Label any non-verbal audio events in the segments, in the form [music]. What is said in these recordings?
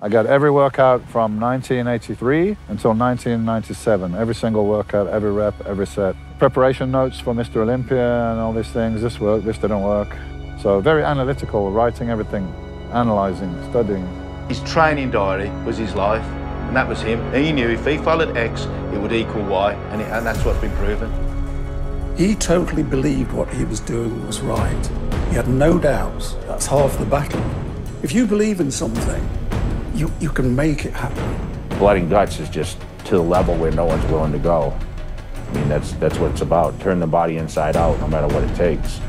I got every workout from 1983 until 1997. Every single workout, every rep, every set. Preparation notes for Mr. Olympia and all these things. This worked, this didn't work. So very analytical, writing everything, analyzing, studying. His training diary was his life, and that was him. He knew if he followed X, it would equal Y, and, it, and that's what's been proven. He totally believed what he was doing was right. He had no doubts. That's half the battle. If you believe in something, you, you can make it happen. Blood and guts is just to the level where no one's willing to go. I mean, that's, that's what it's about. Turn the body inside out, no matter what it takes.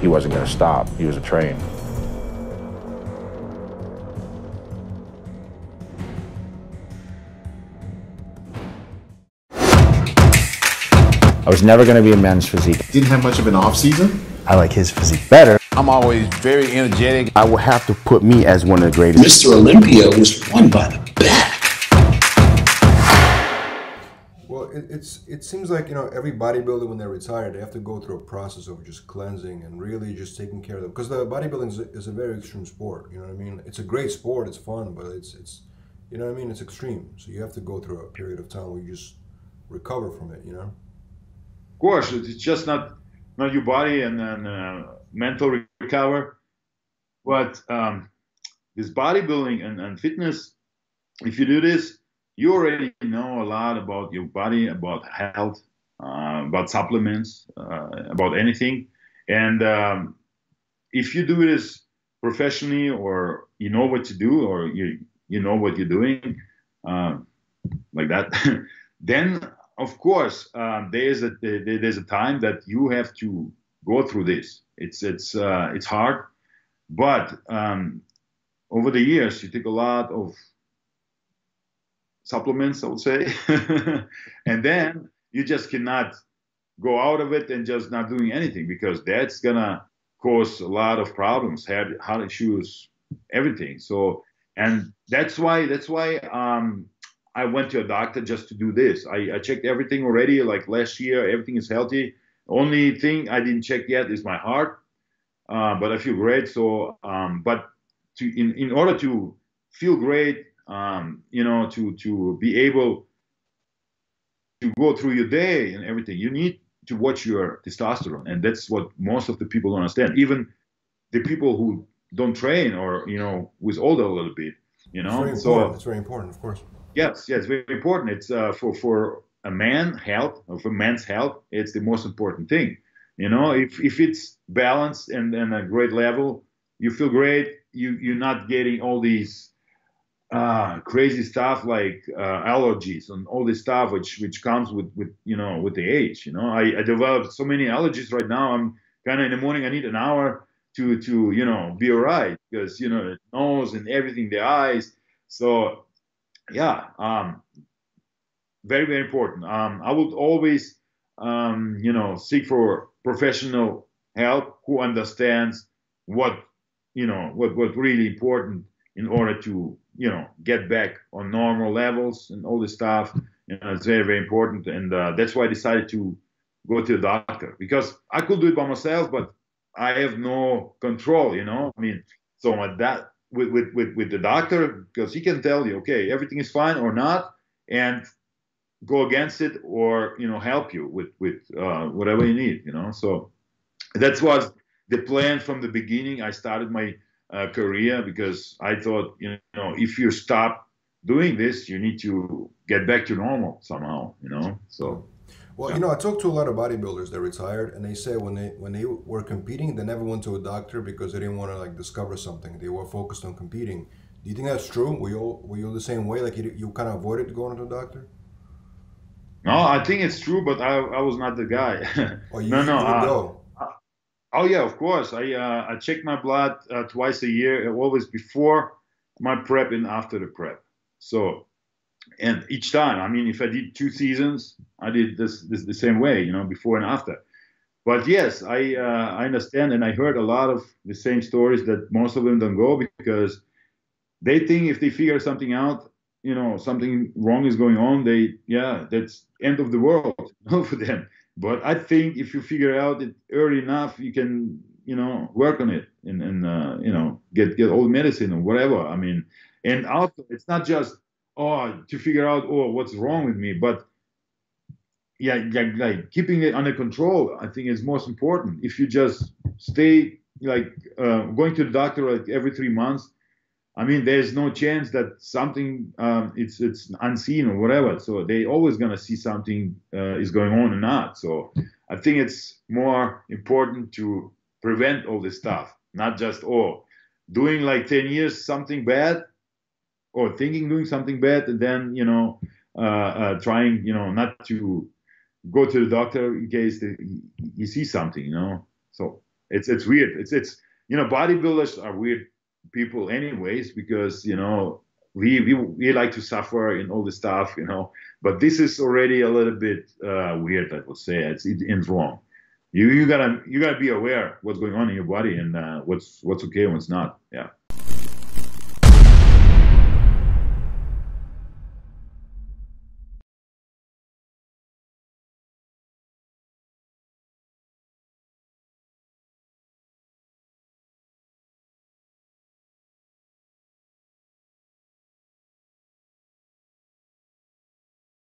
He wasn't going to stop. He was a train. I was never going to be a men's physique. Didn't have much of an off season. I like his physique better. I'm always very energetic. I will have to put me as one of the greatest. Mr. Olympia was won by the back. Well, it, it's it seems like you know every bodybuilder when they're retired, they have to go through a process of just cleansing and really just taking care of them because the bodybuilding is a, is a very extreme sport. You know what I mean? It's a great sport, it's fun, but it's it's you know what I mean? It's extreme, so you have to go through a period of time where you just recover from it. You know? Of course, it's just not not your body and then uh, mental recover. But um, this bodybuilding and, and fitness, if you do this, you already know a lot about your body, about health, uh, about supplements, uh, about anything. And um, if you do this professionally, or you know what to do, or you you know what you're doing, uh, like that, [laughs] then of course um, there's a there's a time that you have to go through this. It's it's uh, it's hard, but um, over the years you take a lot of supplements, I would say, [laughs] and then you just cannot go out of it and just not doing anything because that's gonna cause a lot of problems, head heart issues, everything. So and that's why that's why um, I went to a doctor just to do this. I, I checked everything already, like last year, everything is healthy. Only thing I didn't check yet is my heart, uh, but I feel great. So, um, but to in, in order to feel great, um, you know, to to be able to go through your day and everything, you need to watch your testosterone, and that's what most of the people don't understand. Even the people who don't train or you know with older a little bit, you know. It's very so important. it's very important, of course. yes, yes, very important. It's uh, for for a man health of a man's health. It's the most important thing. You know, if if it's balanced and and a great level, you feel great. You you're not getting all these uh, crazy stuff like uh, allergies and all this stuff which which comes with with you know with the age. You know, I, I developed so many allergies right now. I'm kind of in the morning. I need an hour to to you know be alright because you know nose and everything, the eyes. So yeah, um, very very important. Um, I would always um, you know seek for professional help who understands what you know what what really important in order to you know get back on normal levels and all this stuff. You know, it's very very important, and uh, that's why I decided to go to the doctor because I could do it by myself, but I have no control. You know, I mean, so at that with, with, with, with the doctor because he can tell you, okay, everything is fine or not, and go against it or you know help you with with uh, whatever you need. You know, so that was the plan from the beginning. I started my uh, career because I thought, you know, if you stop doing this, you need to get back to normal somehow. You know, so. Well, you know, I talked to a lot of bodybuilders that retired, and they say when they when they were competing, they never went to a doctor because they didn't want to like discover something. They were focused on competing. Do you think that's true? Were you all, were you the same way? Like you, you kind of avoided going to the doctor? No, I think it's true, but I, I was not the guy. [laughs] Oh, you, no, no. uh, go. Oh yeah, of course. I uh, I check my blood uh, twice a year, always before my prep and after the prep. So, and each time, I mean, if I did two seasons, I did this this the same way, you know, before and after. But yes, I uh, I understand, and I heard a lot of the same stories that most of them don't go because they think if they figure something out, you know, something wrong is going on, they yeah, that's end of the world [laughs] for them. But I think if you figure out it early enough, you can, you know, work on it and, and uh, you know, get get old medicine or whatever. I mean, And also, it's not just oh to figure out oh what's wrong with me, but yeah, yeah, like keeping it under control. I think is most important. If you just stay like uh, going to the doctor like every three months, I mean, there's no chance that something um, it's it's unseen or whatever. So they always gonna see something uh, is going on or not. So I think it's more important to prevent all this stuff, not just oh doing like 10 years something bad or thinking doing something bad and then you know uh, uh, trying you know not to go to the doctor in case the, you see something you know so it's it's weird it's it's you know bodybuilders are weird people anyways because you know we, we we like to suffer and all this stuff you know. But this is already a little bit uh, weird i would say. It's it ends wrong. You you gotta you gotta be aware what's going on in your body and uh, what's what's okay and what's not. Yeah